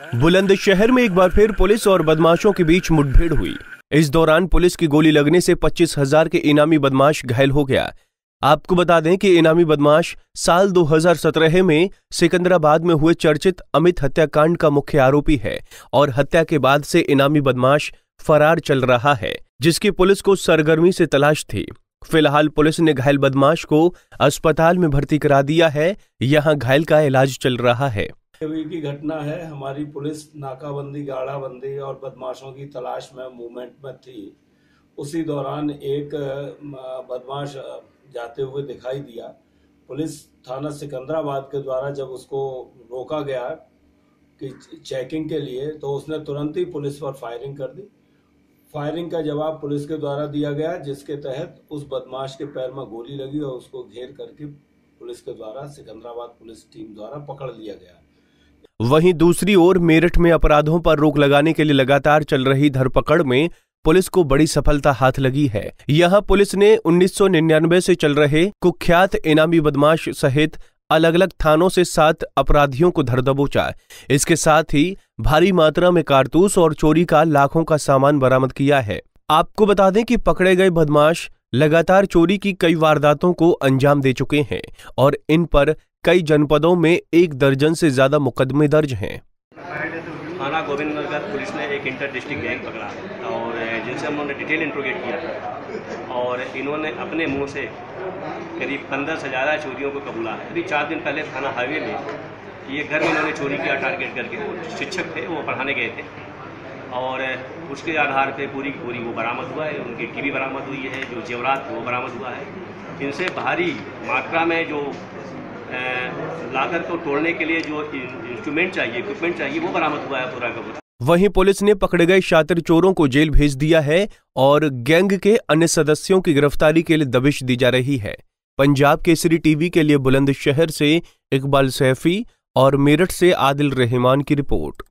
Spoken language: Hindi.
बुलंदशहर में एक बार फिर पुलिस और बदमाशों के बीच मुठभेड़ हुई। इस दौरान पुलिस की गोली लगने से पच्चीस हज़ार के इनामी बदमाश घायल हो गया। आपको बता दें कि इनामी बदमाश साल 2017 में सिकंदराबाद में हुए चर्चित अमित हत्याकांड का मुख्य आरोपी है और हत्या के बाद से इनामी बदमाश फरार चल रहा है, जिसकी पुलिस को सरगर्मी से तलाश थी। फ़िलहाल पुलिस ने घायल बदमाश को अस्पताल में भर्ती करा दिया है। यहाँ घायल का इलाज चल रहा है। हुई की घटना है। हमारी पुलिस नाकाबंदी गाड़ाबंदी और बदमाशों की तलाश में मूवमेंट में थी। उसी दौरान एक बदमाश जाते हुए दिखाई दिया। पुलिस थाना सिकंदराबाद के द्वारा जब उसको रोका गया कि चेकिंग के लिए तो उसने तुरंत ही पुलिस पर फायरिंग कर दी। फायरिंग का जवाब पुलिस के द्वारा दिया गया, जिसके तहत उस बदमाश के पैर में गोली लगी और उसको घेर करके पुलिस के द्वारा, सिकंदराबाद पुलिस टीम द्वारा पकड़ लिया गया। वहीं दूसरी ओर मेरठ में अपराधों पर रोक लगाने के लिए लगातार चल रही धरपकड़ में पुलिस को बड़ी सफलता हाथ लगी है। यहाँ पुलिस ने 1999 से चल रहे कुख्यात इनामी बदमाश सहित अलग अलग थानों से सात अपराधियों को धर दबोचा। इसके साथ ही भारी मात्रा में कारतूस और चोरी का लाखों का सामान बरामद किया है। आपको बता दें कि पकड़े गए बदमाश लगातार चोरी की कई वारदातों को अंजाम दे चुके हैं और इन पर कई जनपदों में एक दर्जन से ज़्यादा मुकदमे दर्ज हैं। थाना गोविंद नगर पुलिस ने एक इंटर डिस्ट्रिक्ट गैंग पकड़ा और जिनसे हम उन्होंने डिटेल इंट्रोगेट किया था और इन्होंने अपने मुँह से करीब पंद्रह से ज़्यादा चोरियों को कबूला। है अभी चार दिन पहले थाना हाईवे में ये घर में इन्होंने चोरी किया, टारगेट करके वो शिक्षक थे, वो पढ़ाने गए थे। और उसके आधार पे पूरी पूरी वो बरामद हुआ है, उनकी टीवी बरामद हुई है, जो जेवरात वो बरामद हुआ है। इनसे भारी मात्रा में जो लाकर को तोड़ने के लिए जो इंस्ट्रूमेंट चाहिए इक्विपमेंट चाहिए, वो बरामद हुआ है पूरा का पूरा। वहीं पुलिस ने पकड़े गए शातिर चोरों को जेल भेज दिया है और गैंग के अन्य सदस्यों की गिरफ्तारी के लिए दबिश दी जा रही है। पंजाब केसरी टीवी के लिए बुलंदशहर से इकबाल सैफी और मेरठ से आदिल रहमान की रिपोर्ट।